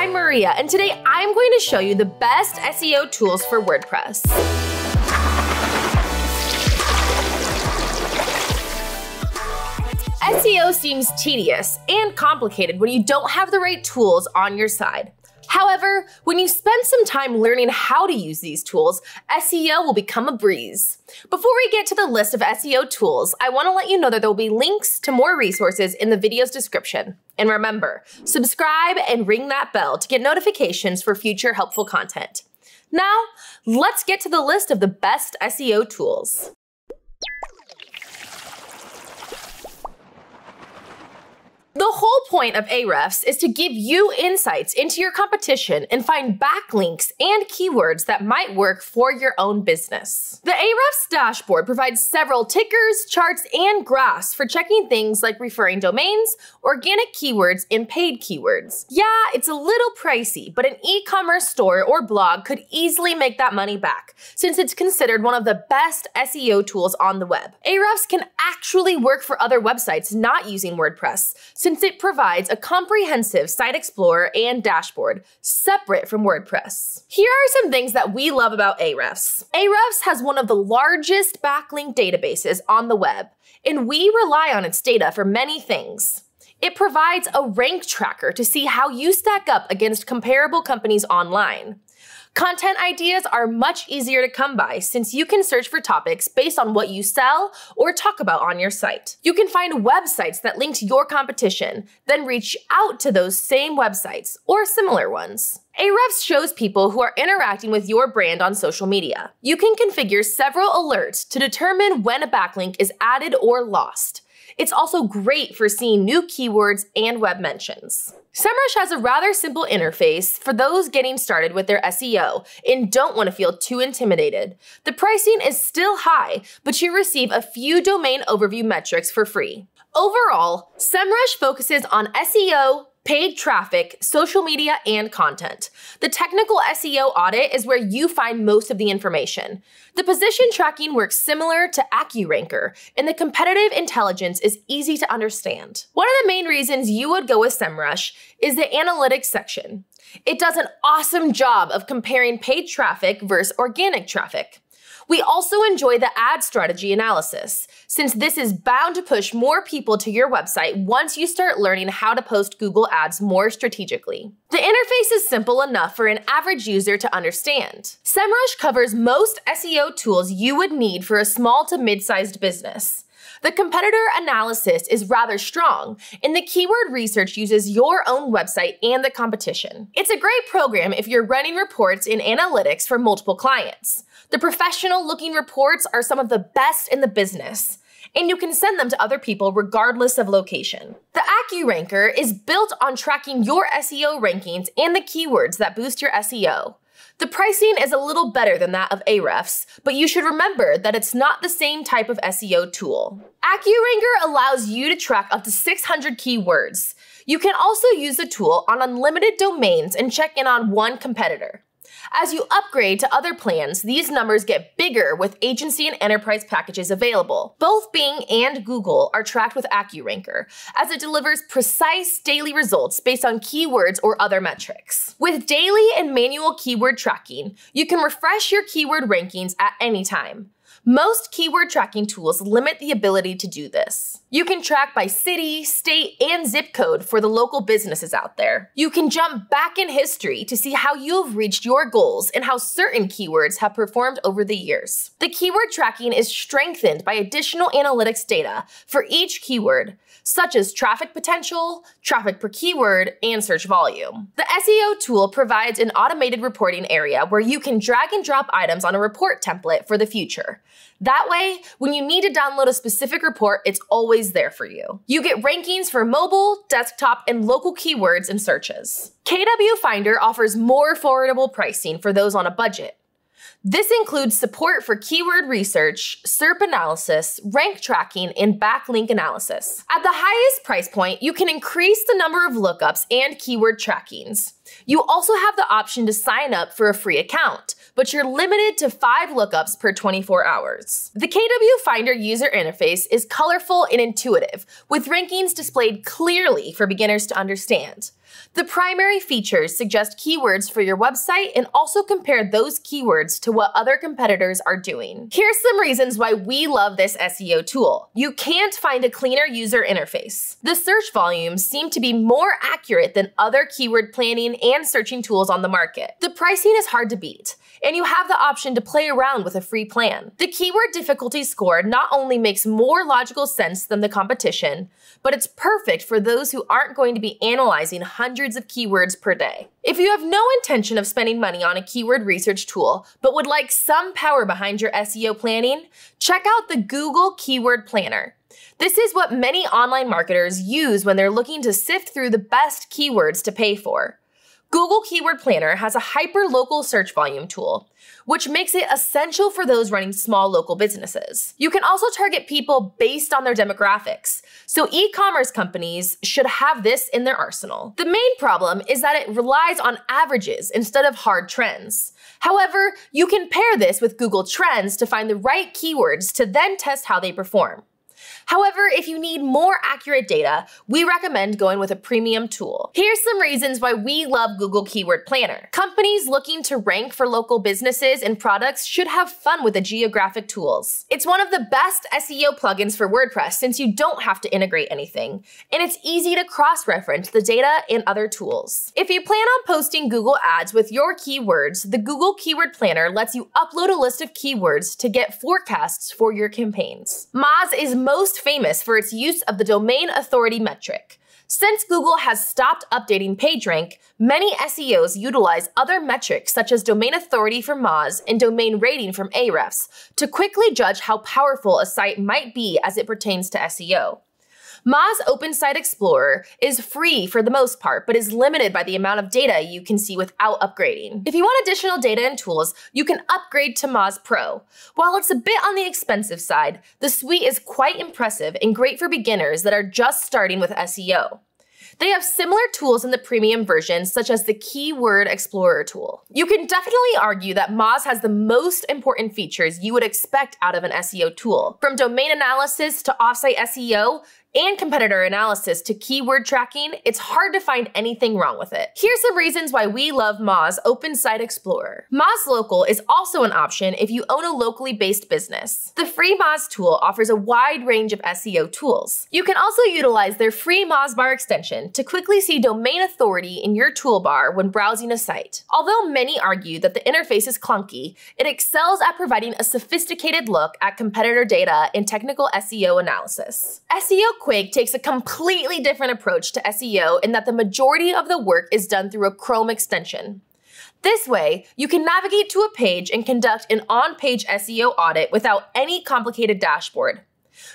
I'm Maria, and today I'm going to show you the best SEO tools for WordPress. SEO seems tedious and complicated when you don't have the right tools on your side. However, when you spend some time learning how to use these tools, SEO will become a breeze. Before we get to the list of SEO tools, I want to let you know that there will be links to more resources in the video's description. And remember, subscribe and ring that bell to get notifications for future helpful content. Now, let's get to the list of the best SEO tools. The whole point of Ahrefs is to give you insights into your competition and find backlinks and keywords that might work for your own business. The Ahrefs dashboard provides several tickers, charts, and graphs for checking things like referring domains, organic keywords, and paid keywords. Yeah, it's a little pricey, but an e-commerce store or blog could easily make that money back, since it's considered one of the best SEO tools on the web. Ahrefs can actually work for other websites not using WordPress, since it provides a comprehensive site explorer and dashboard separate from WordPress. Here are some things that we love about Ahrefs. Ahrefs has one of the largest backlink databases on the web, and we rely on its data for many things. It provides a rank tracker to see how you stack up against comparable companies online. Content ideas are much easier to come by since you can search for topics based on what you sell or talk about on your site. You can find websites that link to your competition, then reach out to those same websites or similar ones. Ahrefs shows people who are interacting with your brand on social media. You can configure several alerts to determine when a backlink is added or lost. It's also great for seeing new keywords and web mentions. SEMrush has a rather simple interface for those getting started with their SEO and don't want to feel too intimidated. The pricing is still high, but you receive a few domain overview metrics for free. Overall, SEMrush focuses on SEO, paid traffic, social media, and content. The technical SEO audit is where you find most of the information. The position tracking works similar to AccuRanker, and the competitive intelligence is easy to understand. One of the main reasons you would go with SEMrush is the analytics section. It does an awesome job of comparing paid traffic versus organic traffic. We also enjoy the ad strategy analysis, since this is bound to push more people to your website once you start learning how to post Google Ads more strategically. The interface is simple enough for an average user to understand. SEMrush covers most SEO tools you would need for a small to mid-sized business. The competitor analysis is rather strong, and the keyword research uses your own website and the competition. It's a great program if you're running reports in analytics for multiple clients. The professional looking reports are some of the best in the business and you can send them to other people regardless of location. The AccuRanker is built on tracking your SEO rankings and the keywords that boost your SEO. The pricing is a little better than that of Ahrefs, but you should remember that it's not the same type of SEO tool. AccuRanker allows you to track up to 600 keywords. You can also use the tool on unlimited domains and check in on one competitor. As you upgrade to other plans, these numbers get bigger with agency and enterprise packages available. Both Bing and Google are tracked with AccuRanker, as it delivers precise daily results based on keywords or other metrics. With daily and manual keyword tracking, you can refresh your keyword rankings at any time. Most keyword tracking tools limit the ability to do this. You can track by city, state, and zip code for the local businesses out there. You can jump back in history to see how you've reached your goals and how certain keywords have performed over the years. The keyword tracking is strengthened by additional analytics data for each keyword, such as traffic potential, traffic per keyword, and search volume. The SEO tool provides an automated reporting area where you can drag and drop items on a report template for the future. That way, when you need to download a specific report, it's always there for you. You get rankings for mobile, desktop, and local keywords and searches. KW Finder offers more affordable pricing for those on a budget. This includes support for keyword research, SERP analysis, rank tracking, and backlink analysis. At the highest price point, you can increase the number of lookups and keyword trackings. You also have the option to sign up for a free account, but you're limited to five lookups per 24 hours. The KW Finder user interface is colorful and intuitive, with rankings displayed clearly for beginners to understand. The primary features suggest keywords for your website and also compare those keywords to what other competitors are doing. Here's some reasons why we love this SEO tool. You can't find a cleaner user interface. The search volumes seem to be more accurate than other keyword planning and searching tools on the market. The pricing is hard to beat, and you have the option to play around with a free plan. The keyword difficulty score not only makes more logical sense than the competition, but it's perfect for those who aren't going to be analyzing hundreds of keywords per day. If you have no intention of spending money on a keyword research tool, but would like some power behind your SEO planning, check out the Google Keyword Planner. This is what many online marketers use when they're looking to sift through the best keywords to pay for. Google Keyword Planner has a hyper-local search volume tool, which makes it essential for those running small local businesses. You can also target people based on their demographics, so e-commerce companies should have this in their arsenal. The main problem is that it relies on averages instead of hard trends. However, you can pair this with Google Trends to find the right keywords to then test how they perform. However, if you need more accurate data, we recommend going with a premium tool. Here's some reasons why we love Google Keyword Planner. Companies looking to rank for local businesses and products should have fun with the geographic tools. It's one of the best SEO plugins for WordPress since you don't have to integrate anything, and it's easy to cross-reference the data and other tools. If you plan on posting Google Ads with your keywords, the Google Keyword Planner lets you upload a list of keywords to get forecasts for your campaigns. Moz is most famous for its use of the domain authority metric. Since Google has stopped updating PageRank, many SEOs utilize other metrics such as domain authority from Moz and domain rating from Ahrefs to quickly judge how powerful a site might be as it pertains to SEO. Moz Open Site Explorer is free for the most part, but is limited by the amount of data you can see without upgrading. If you want additional data and tools, you can upgrade to Moz Pro. While it's a bit on the expensive side, the suite is quite impressive and great for beginners that are just starting with SEO. They have similar tools in the premium version, such as the Keyword Explorer tool. You can definitely argue that Moz has the most important features you would expect out of an SEO tool, from domain analysis to offsite SEO and competitor analysis to keyword tracking, it's hard to find anything wrong with it. Here's some reasons why we love Moz Open Site Explorer. Moz Local is also an option if you own a locally based business. The free Moz tool offers a wide range of SEO tools. You can also utilize their free Mozbar extension to quickly see domain authority in your toolbar when browsing a site. Although many argue that the interface is clunky, it excels at providing a sophisticated look at competitor data and technical SEO analysis. SEO Quake takes a completely different approach to SEO in that the majority of the work is done through a Chrome extension. This way, you can navigate to a page and conduct an on-page SEO audit without any complicated dashboard.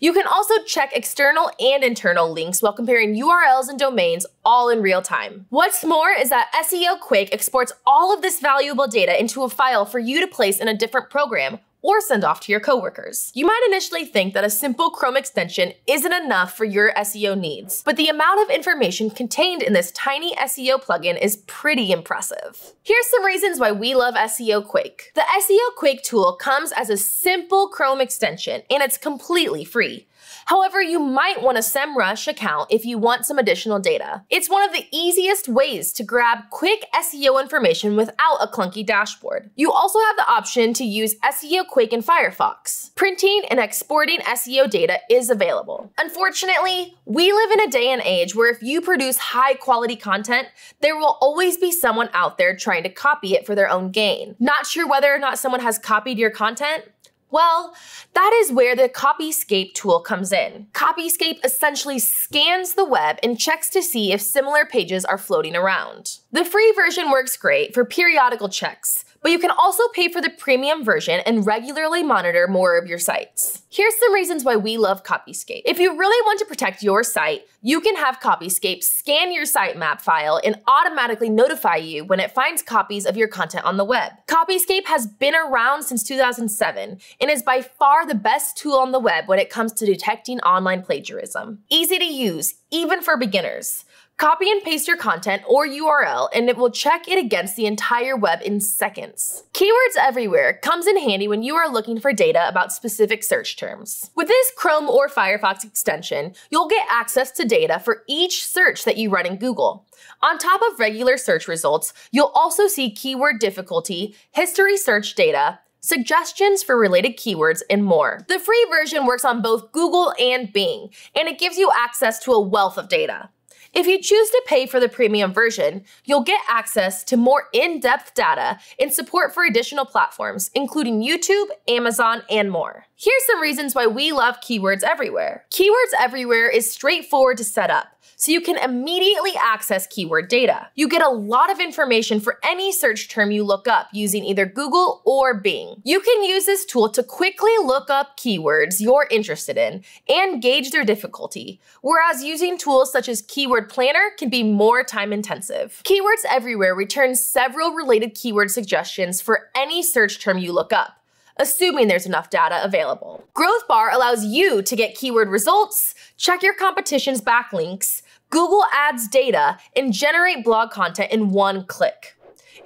You can also check external and internal links while comparing URLs and domains all in real time. What's more is that SEO Quake exports all of this valuable data into a file for you to place in a different program or send off to your coworkers. You might initially think that a simple Chrome extension isn't enough for your SEO needs, but the amount of information contained in this tiny SEO plugin is pretty impressive. Here's some reasons why we love SEO Quake. The SEO Quake tool comes as a simple Chrome extension and it's completely free. However, you might want a SEMrush account if you want some additional data. It's one of the easiest ways to grab quick SEO information without a clunky dashboard. You also have the option to use SEO Quake in Firefox. Printing and exporting SEO data is available. Unfortunately, we live in a day and age where if you produce high quality content, there will always be someone out there trying to copy it for their own gain. Not sure whether or not someone has copied your content? Well, that is where the Copyscape tool comes in. Copyscape essentially scans the web and checks to see if similar pages are floating around. The free version works great for periodical checks, but you can also pay for the premium version and regularly monitor more of your sites. Here's some reasons why we love Copyscape. If you really want to protect your site, you can have Copyscape scan your sitemap file and automatically notify you when it finds copies of your content on the web. Copyscape has been around since 2007 and is by far the best tool on the web when it comes to detecting online plagiarism. Easy to use, even for beginners. Copy and paste your content or URL and it will check it against the entire web in seconds. Keywords Everywhere comes in handy when you are looking for data about specific search terms. With this Chrome or Firefox extension, you'll get access to data for each search that you run in Google. On top of regular search results, you'll also see keyword difficulty, history search data, suggestions for related keywords, and more. The free version works on both Google and Bing, and it gives you access to a wealth of data. If you choose to pay for the premium version, you'll get access to more in-depth data and support for additional platforms, including YouTube, Amazon, and more. Here's some reasons why we love Keywords Everywhere. Keywords Everywhere is straightforward to set up so you can immediately access keyword data. You get a lot of information for any search term you look up using either Google or Bing. You can use this tool to quickly look up keywords you're interested in and gauge their difficulty, whereas using tools such as Keyword Planner can be more time intensive. Keywords Everywhere returns several related keyword suggestions for any search term you look up assuming there's enough data available. Growth Bar allows you to get keyword results, check your competition's backlinks, Google Ads data, and generate blog content in one click.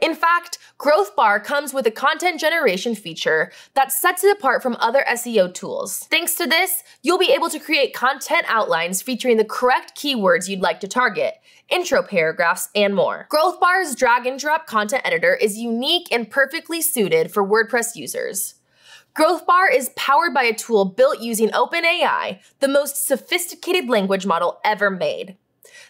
In fact, Growth Bar comes with a content generation feature that sets it apart from other SEO tools. Thanks to this, you'll be able to create content outlines featuring the correct keywords you'd like to target, intro paragraphs, and more. Growth Bar's drag and drop content editor is unique and perfectly suited for WordPress users. Growth Bar is powered by a tool built using OpenAI, the most sophisticated language model ever made.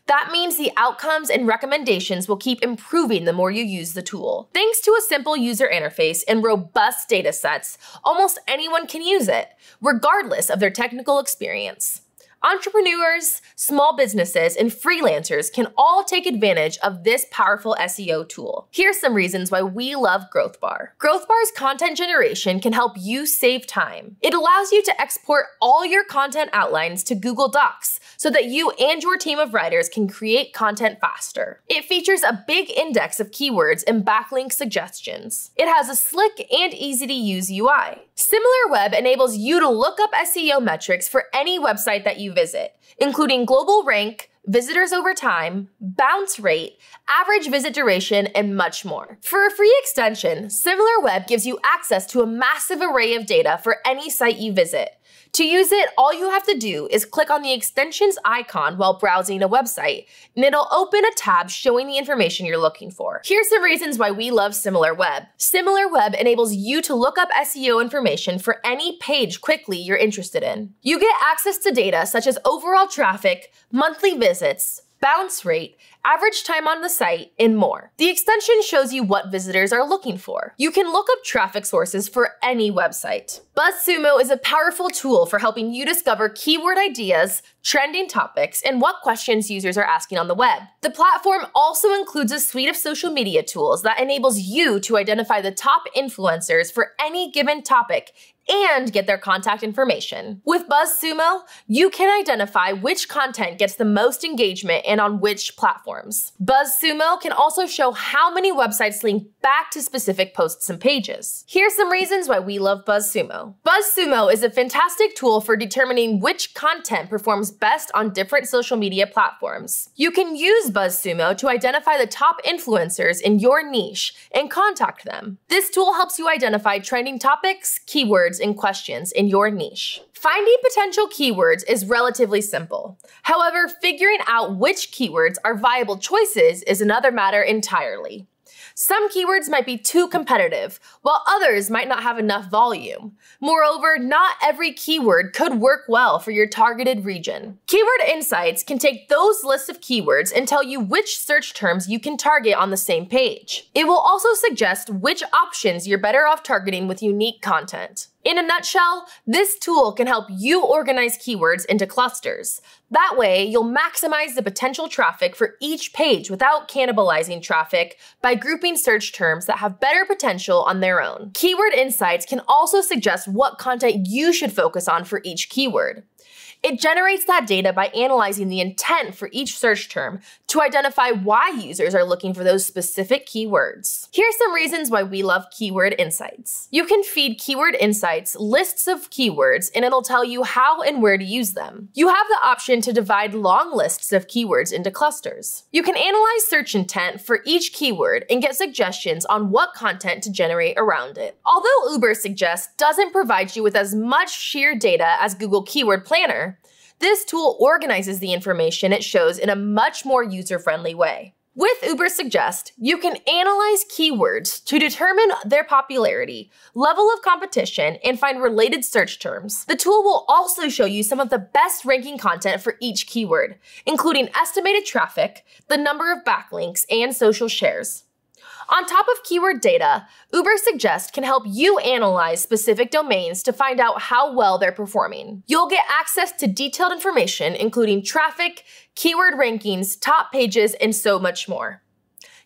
That means the outcomes and recommendations will keep improving the more you use the tool. Thanks to a simple user interface and robust data sets, almost anyone can use it, regardless of their technical experience. Entrepreneurs, small businesses, and freelancers can all take advantage of this powerful SEO tool. Here's some reasons why we love Growth Bar. Growth Bar's content generation can help you save time. It allows you to export all your content outlines to Google Docs so that you and your team of writers can create content faster. It features a big index of keywords and backlink suggestions. It has a slick and easy to use UI. SimilarWeb enables you to look up SEO metrics for any website that you visit, including global rank, visitors over time, bounce rate, average visit duration, and much more. For a free extension, SimilarWeb gives you access to a massive array of data for any site you visit, to use it, all you have to do is click on the extensions icon while browsing a website, and it'll open a tab showing the information you're looking for. Here's some reasons why we love SimilarWeb. SimilarWeb enables you to look up SEO information for any page quickly you're interested in. You get access to data such as overall traffic, monthly visits, bounce rate, average time on the site, and more. The extension shows you what visitors are looking for. You can look up traffic sources for any website. BuzzSumo is a powerful tool for helping you discover keyword ideas, trending topics, and what questions users are asking on the web. The platform also includes a suite of social media tools that enables you to identify the top influencers for any given topic and get their contact information. With BuzzSumo, you can identify which content gets the most engagement and on which platforms. BuzzSumo can also show how many websites link back to specific posts and pages. Here's some reasons why we love BuzzSumo. BuzzSumo is a fantastic tool for determining which content performs best on different social media platforms. You can use BuzzSumo to identify the top influencers in your niche and contact them. This tool helps you identify trending topics, keywords, keywords and questions in your niche. Finding potential keywords is relatively simple. However, figuring out which keywords are viable choices is another matter entirely. Some keywords might be too competitive, while others might not have enough volume. Moreover, not every keyword could work well for your targeted region. Keyword Insights can take those lists of keywords and tell you which search terms you can target on the same page. It will also suggest which options you're better off targeting with unique content. In a nutshell, this tool can help you organize keywords into clusters. That way, you'll maximize the potential traffic for each page without cannibalizing traffic by grouping search terms that have better potential on their own. Keyword Insights can also suggest what content you should focus on for each keyword. It generates that data by analyzing the intent for each search term to identify why users are looking for those specific keywords. Here's some reasons why we love Keyword Insights. You can feed Keyword Insights lists of keywords and it'll tell you how and where to use them. You have the option to divide long lists of keywords into clusters. You can analyze search intent for each keyword and get suggestions on what content to generate around it. Although Uber Suggest doesn't provide you with as much sheer data as Google Keyword Planner, this tool organizes the information it shows in a much more user-friendly way. With Uber Suggest, you can analyze keywords to determine their popularity, level of competition, and find related search terms. The tool will also show you some of the best ranking content for each keyword, including estimated traffic, the number of backlinks, and social shares. On top of keyword data, Uber Suggest can help you analyze specific domains to find out how well they're performing. You'll get access to detailed information, including traffic, keyword rankings, top pages, and so much more.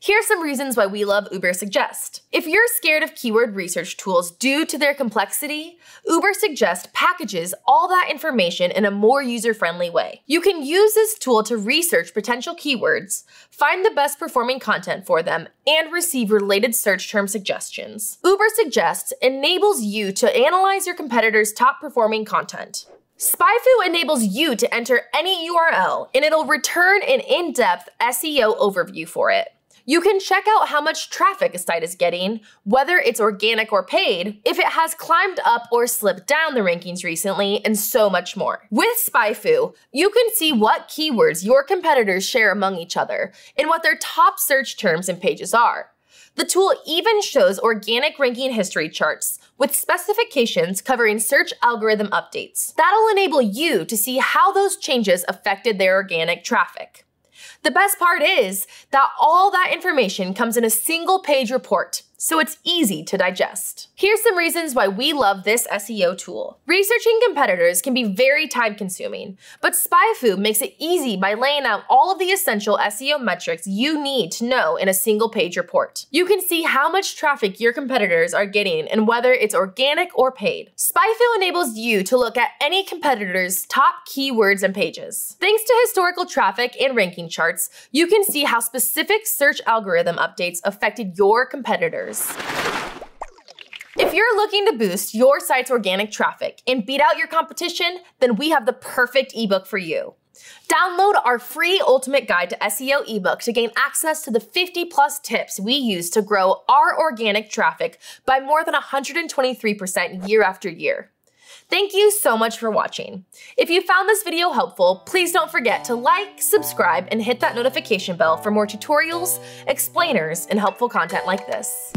Here's some reasons why we love Uber Suggest. If you're scared of keyword research tools due to their complexity, Uber Suggest packages all that information in a more user-friendly way. You can use this tool to research potential keywords, find the best performing content for them, and receive related search term suggestions. Uber Suggest enables you to analyze your competitors' top performing content. SpyFu enables you to enter any URL and it'll return an in-depth SEO overview for it. You can check out how much traffic a site is getting, whether it's organic or paid, if it has climbed up or slipped down the rankings recently, and so much more. With SpyFu, you can see what keywords your competitors share among each other and what their top search terms and pages are. The tool even shows organic ranking history charts with specifications covering search algorithm updates. That'll enable you to see how those changes affected their organic traffic. The best part is that all that information comes in a single page report so it's easy to digest. Here's some reasons why we love this SEO tool. Researching competitors can be very time consuming, but SpyFu makes it easy by laying out all of the essential SEO metrics you need to know in a single page report. You can see how much traffic your competitors are getting and whether it's organic or paid. SpyFu enables you to look at any competitor's top keywords and pages. Thanks to historical traffic and ranking charts, you can see how specific search algorithm updates affected your competitors if you're looking to boost your site's organic traffic and beat out your competition, then we have the perfect ebook for you. Download our free Ultimate Guide to SEO ebook to gain access to the 50 plus tips we use to grow our organic traffic by more than 123% year after year. Thank you so much for watching. If you found this video helpful, please don't forget to like, subscribe, and hit that notification bell for more tutorials, explainers, and helpful content like this.